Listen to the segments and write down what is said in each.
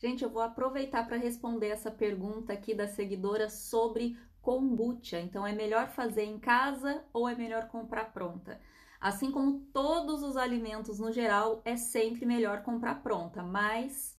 Gente, eu vou aproveitar para responder essa pergunta aqui da seguidora sobre kombucha. Então, é melhor fazer em casa ou é melhor comprar pronta? Assim como todos os alimentos no geral, é sempre melhor comprar pronta, mas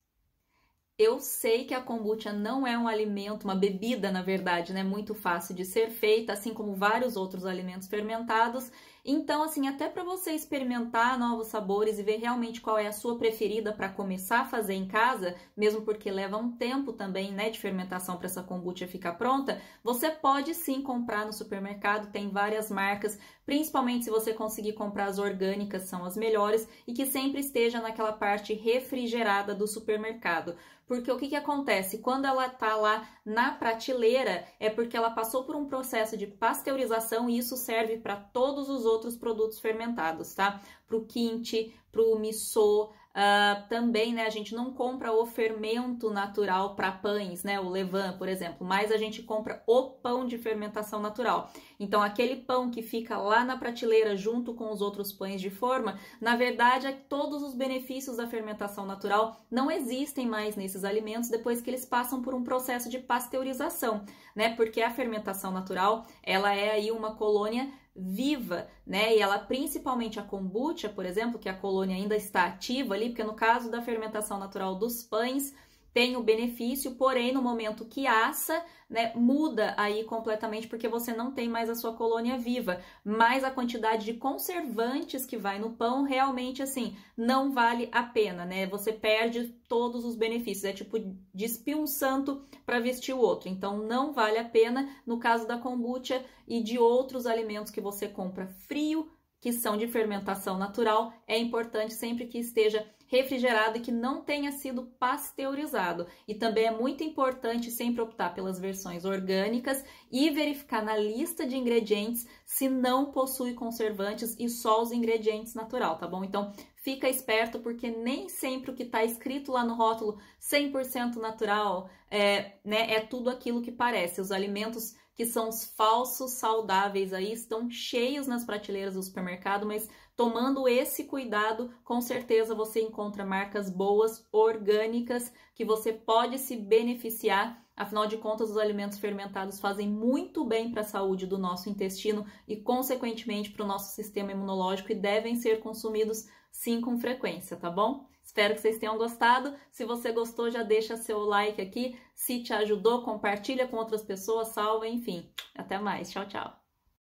eu sei que a kombucha não é um alimento, uma bebida, na verdade, né, muito fácil de ser feita, assim como vários outros alimentos fermentados. Então, assim, até para você experimentar novos sabores e ver realmente qual é a sua preferida para começar a fazer em casa, mesmo porque leva um tempo também, né, de fermentação para essa kombucha ficar pronta, você pode sim comprar no supermercado, tem várias marcas, principalmente se você conseguir comprar as orgânicas, são as melhores e que sempre esteja naquela parte refrigerada do supermercado. Porque o que, que acontece? Quando ela tá lá na prateleira, é porque ela passou por um processo de pasteurização e isso serve para todos os outros produtos fermentados, tá? Para o quinte, para o miso, Uh, também, né, a gente não compra o fermento natural para pães, né, o levain, por exemplo, mas a gente compra o pão de fermentação natural. Então, aquele pão que fica lá na prateleira junto com os outros pães de forma, na verdade, é todos os benefícios da fermentação natural não existem mais nesses alimentos depois que eles passam por um processo de pasteurização, né? Porque a fermentação natural, ela é aí uma colônia viva, né? E ela, principalmente a kombucha, por exemplo, que a colônia ainda está ativa ali, porque no caso da fermentação natural dos pães, tem o benefício, porém no momento que assa, né, muda aí completamente porque você não tem mais a sua colônia viva, mas a quantidade de conservantes que vai no pão realmente assim não vale a pena, né? Você perde todos os benefícios, é tipo despir um santo para vestir o outro. Então não vale a pena no caso da kombucha e de outros alimentos que você compra frio, que são de fermentação natural, é importante sempre que esteja refrigerado e que não tenha sido pasteurizado. E também é muito importante sempre optar pelas versões orgânicas e verificar na lista de ingredientes se não possui conservantes e só os ingredientes natural, tá bom? Então, fica esperto porque nem sempre o que está escrito lá no rótulo 100% natural é, né, é tudo aquilo que parece. Os alimentos que são os falsos saudáveis aí estão cheios nas prateleiras do supermercado, mas Tomando esse cuidado, com certeza você encontra marcas boas, orgânicas, que você pode se beneficiar. Afinal de contas, os alimentos fermentados fazem muito bem para a saúde do nosso intestino e, consequentemente, para o nosso sistema imunológico e devem ser consumidos sim com frequência, tá bom? Espero que vocês tenham gostado. Se você gostou, já deixa seu like aqui. Se te ajudou, compartilha com outras pessoas, salva, enfim. Até mais. Tchau, tchau.